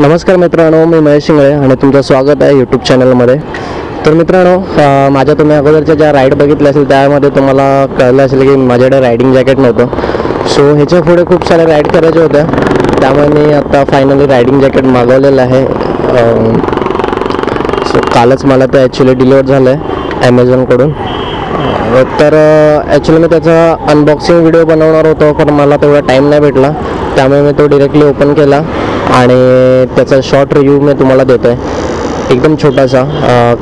नमस्कार मित्रांनो मी महेश शिंगळे आणि तुमचं स्वागत आहे यूट्यूब चॅनलमध्ये तर मित्रांनो माझ्या तुम्ही अगोदरच्या ज्या राईड बघितल्या असेल त्यामध्ये तुम्हाला कळलं असेल की माझ्याकडे रायडिंग जॅकेट नव्हतं. सो ह्याच्या पुढे खूप साऱ्या राईड करायच्या होत्या. त्यामुळे मी आता फायनली रायडिंग जॅकेट मागवलेलं आहे. सो कालच मला ते ॲक्च्युली डिलिव्हर झालं आहे ॲमेझॉनकडून तर ॲक्च्युली मी त्याचा अनबॉक्सिंग व्हिडिओ बनवणार होतो पण मला तेवढा टाईम नाही भेटला. त्यामुळे मी तो डिरेक्टली ओपन केला आणि त्याचा शॉर्ट रिव्ह्यू मी तुम्हाला देतो आहे एकदम छोटासा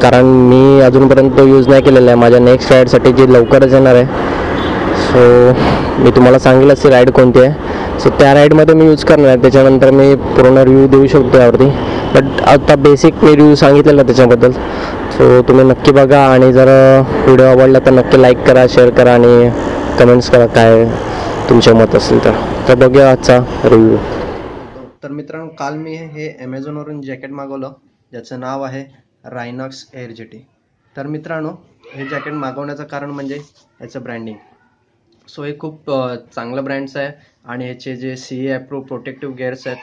कारण मी अजूनपर्यंत तो यूज नाही केलेला आहे. माझ्या नेक्स्ट राईडसाठी जी लवकरच येणार आहे. सो मी तुम्हाला सांगेल ती राईड कोणती आहे. सो त्या राईडमध्ये मी यूज करणार आहे. त्याच्यानंतर मी पूर्ण रिव्ह्यू देऊ शकतो यावरती. बट आता बेसिक मी रिव्ह्यू सांगितलेला त्याच्याबद्दल. सो तुम्ही नक्की बघा आणि जर व्हिडिओ आवडला तर नक्की लाईक करा शेअर करा आणि कमेंट्स करा काय तुमचे मत असेल तर. तर बघूया आजचा रिव्ह्यू तर मित्रांनो काल मी हे ॲमेझॉनवरून जॅकेट मागवलं. ज्याचं नाव आहे रायनॉक्स एअर जेटी तर मित्रांनो हे जॅकेट मागवण्याचं कारण म्हणजे याचं ब्रँडिंग सो हे खूप चांगलं ब्रँड्स आहे आणि ह्याचे जे C A approve protective gears आहेत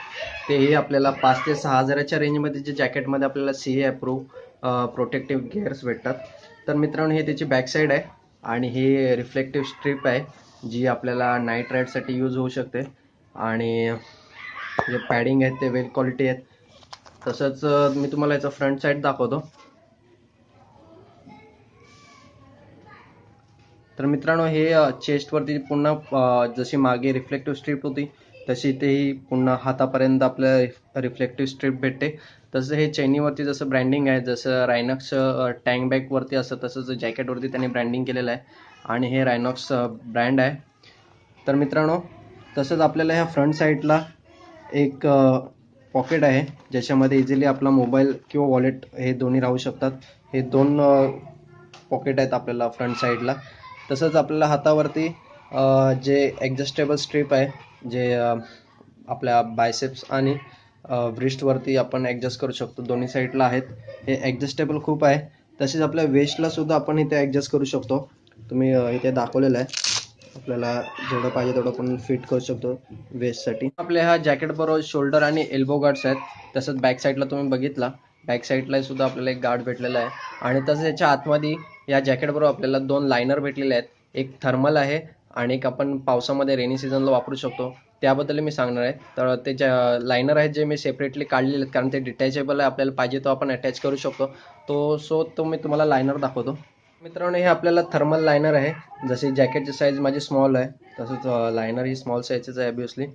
तेही आपल्याला पाच ते सहा हजाराच्या रेंजमध्ये जे जॅकेटमध्ये आपल्याला C A approve protective gears भेटतात. तर मित्रांनो हे त्याची बॅक साईड आहे आणि ही रिफ्लेक्टिव्ह स्ट्रीप आहे. जी आपल्याला नाईट राईडसाठी यूज होऊ शकते. आणि जे पॅडिंग आहेत ते वेल क्वालिटी आहेत. तसंच मी तुम्हाला याचं फ्रंट साईड दाखवतो. तर मित्रांनो हे चेस्टवरती पुन्हा जशी मागे रिफ्लेक्टिव्ह स्ट्रीप होती तशी तेही पुन्हा हातापर्यंत आपल्याला रिफ्लेक्टिव्ह स्ट्रीप भेटते. तसं हे चैनीवरती जसं ब्रँडिंग आहे जसं रायनॉक्स टँक बॅगवरती असं तसंच जॅकेटवरती त्यांनी ब्रँडिंग केलेलं आहे. आणि हे रायनॉक्स ब्रँड आहे. तर मित्रांनो तसंच आपल्याला ह्या फ्रंट साईडला एक पॉकेट आहे ज्याच्यामध्ये इझिली आपला मोबाईल किंवा वॉलेट हे दोन्ही राहू शकतात. हे दोन पॉकेट आहेत आपल्याला फ्रंट साईडला तसंच आपल्याला हातावरती जे ॲडजस्टेबल स्ट्रीप आहे जे आपल्या बायसेप्स आणि ब्रिस्टवरती आपण ॲडजस्ट करू शकतो. दोन्ही साईडला आहेत. हे ॲडजस्टेबल खूप आहे. तसेच आपल्या वेस्टला सुद्धा आपण इथे ॲडजस्ट करू शकतो. तुम्ही इथे दाखवलेलं आहे. आपल्याला जेवढं पाहिजे तेवढं आपण फिट करू शकतो वेस्टसाठी आपल्या ह्या जॅकेट बरोबर शोल्डर आणि एल्बो गार्ड्स आहेत. तसंच बॅक साईडला तुम्ही बघितला. बॅक साईडला सुद्धा आपल्याला एक गार्ड भेटलेला आहे. आणि तसंच याच्या आतमध्ये या जॅकेट बरोबर आपल्याला दोन लायनर भेटलेले आहेत. एक थर्मल आहे आणि एक आपण पावसामध्ये रेनी सीझनला वापरू शकतो. त्याबद्दल मी सांगणार आहे. तर ते ज्या लायनर आहेत जे मी सेपरेटली काढलेले आहेत कारण ते डिटॅचेबल आहे आपल्याला पाहिजे तो आपण अटॅच करू शकतो. तो सो तो मी तुम्हाला लायनर दाखवतो. मित्रांनो हे आपल्याला थर्मल लायनर आहे. जशी जॅकेटची साईज माझी स्मॉल आहे तसंच लायनर ही स्मॉल साईजच आहे ऑब्विसली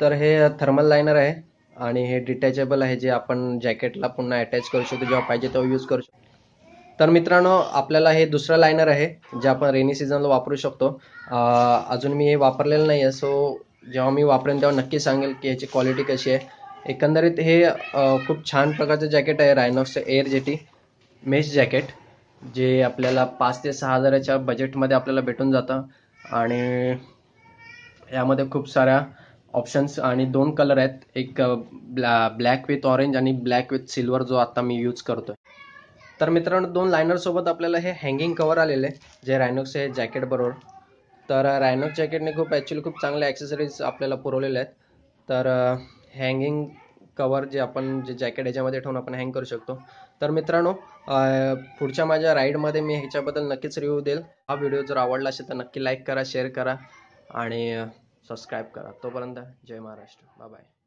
तर हे थर्मल लायनर आहे. आणि हे डिटॅचेबल आहे जे आपण जॅकेटला पुन्हा अटॅच करू शकतो जेव्हा पाहिजे तेव्हा यूज करू शकतो. तर मित्रांनो आपल्याला हे दुसरं लायनर आहे जे आपण रेनी सीझनला वापरू शकतो. अजून मी हे वापरलेलं नाही आहे सो जेव्हा मी वापरेन तेव्हा नक्की सांगेल की याची क्वालिटी कशी आहे. एकंदरीत हे खूप छान प्रकारचं जॅकेट आहे रायनॉक्सचं एअर जेटी मेश जॅकेट जे आपल्याला पाच ते सहा हजाराच्या बजेटमध्ये आपल्याला भेटून जातं. आणि यामध्ये खूप साऱ्या ऑप्शन्स आणि दोन कलर आहेत. एक ब्लॅ ब्लॅक विथ ऑरेंज आणि ब्लॅक विथ सिल्वर जो आता मी यूज करतोय. तर मित्रांनो दोन लायनर सोबत आपल्याला हे हँगिंग कवर आलेले आहे जे रायनोक्स हे जॅकेट बरोबर. तर रायनोक्स जॅकेटने खूप ॲक्च्युली खूप चांगले ॲक्सेसरीज आपल्याला पुरवलेले आहेत. तर हँगिंग कवर जे आपण जे जॅकेट याच्यामध्ये ठेवून आपण हँग करू शकतो. तर मित्रांनो पुढच्या माझ्या राईडमध्ये मी ह्याच्याबद्दल नक्कीच रिव्ह्यू देईल. हा व्हिडिओ जर आवडला असेल तर नक्की लाईक करा शेअर करा आणि सबस्क्राईब करा. तोपर्यंत जय महाराष्ट्र. Bye bye